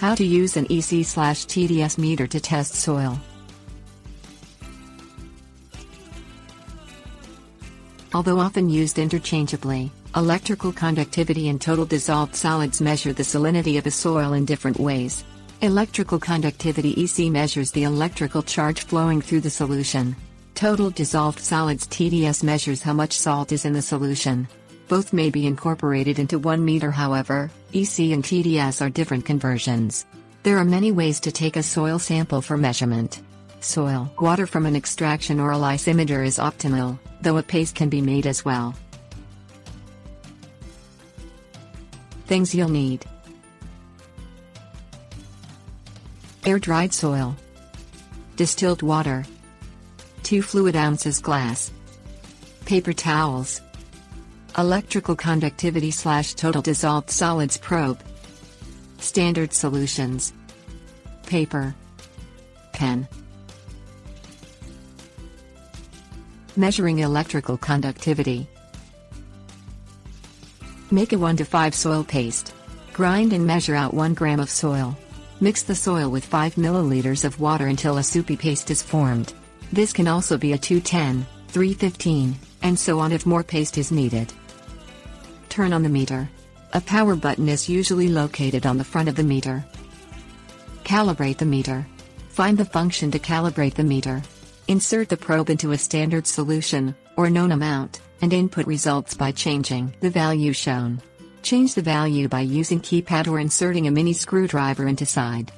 How to use an EC/TDS meter to test soil. Although often used interchangeably, electrical conductivity and total dissolved solids measure the salinity of a soil in different ways. Electrical conductivity EC measures the electrical charge flowing through the solution. Total dissolved solids TDS measures how much salt is in the solution. Both may be incorporated into one meter however, EC and TDS are different conversions. There are many ways to take a soil sample for measurement. Soil water from an extraction or a lysimeter is optimal, though a paste can be made as well. Things you'll need Air dried soil, distilled water, 2 fluid ounces glass, paper towels, electrical conductivity slash total dissolved solids probe, standard solutions, paper, pen. Measuring electrical conductivity. Make a 1 to 5 soil paste. Grind and measure out 1 gram of soil. Mix the soil with 5 milliliters of water until a soupy paste is formed. This can also be a 210, 315, and so on if more paste is needed. Turn on the meter. A power button is usually located on the front of the meter. Calibrate the meter. Find the function to calibrate the meter. Insert the probe into a standard solution, or known amount, and input results by changing the value shown. Change the value by using keypad or inserting a mini screwdriver into side.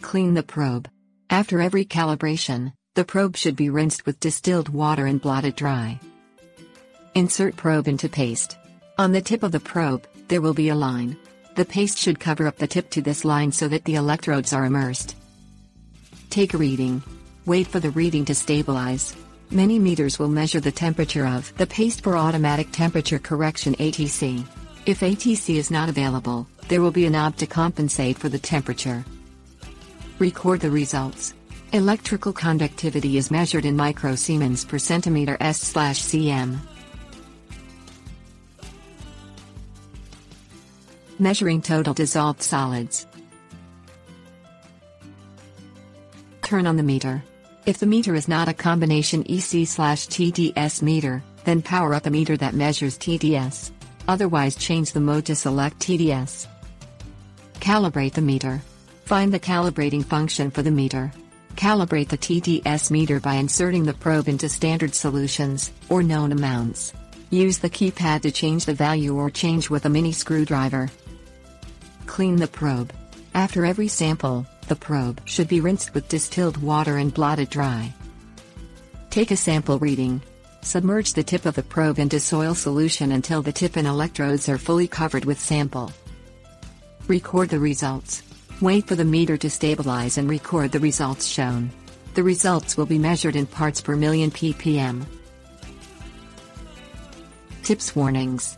Clean the probe. After every calibration, the probe should be rinsed with distilled water and blotted dry. Insert probe into paste. On the tip of the probe, there will be a line. The paste should cover up the tip to this line so that the electrodes are immersed. Take a reading. Wait for the reading to stabilize. Many meters will measure the temperature of the paste for automatic temperature correction ATC. If ATC is not available, there will be a knob to compensate for the temperature. Record the results. Electrical conductivity is measured in microsiemens per centimeter S/cm. Measuring total dissolved solids. Turn on the meter. If the meter is not a combination EC/TDS meter, then power up a meter that measures TDS. Otherwise change the mode to select TDS. Calibrate the meter. Find the calibrating function for the meter. Calibrate the TDS meter by inserting the probe into standard solutions, or known amounts. Use the keypad to change the value or change with a mini screwdriver. Clean the probe. After every sample, the probe should be rinsed with distilled water and blotted dry. Take a sample reading. Submerge the tip of the probe into soil solution until the tip and electrodes are fully covered with sample. Record the results. Wait for the meter to stabilize and record the results shown. The results will be measured in parts per million ppm. Tips Warnings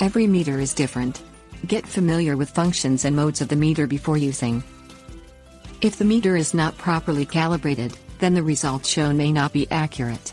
Every meter is different. Get familiar with functions and modes of the meter before using. If the meter is not properly calibrated, then the results shown may not be accurate.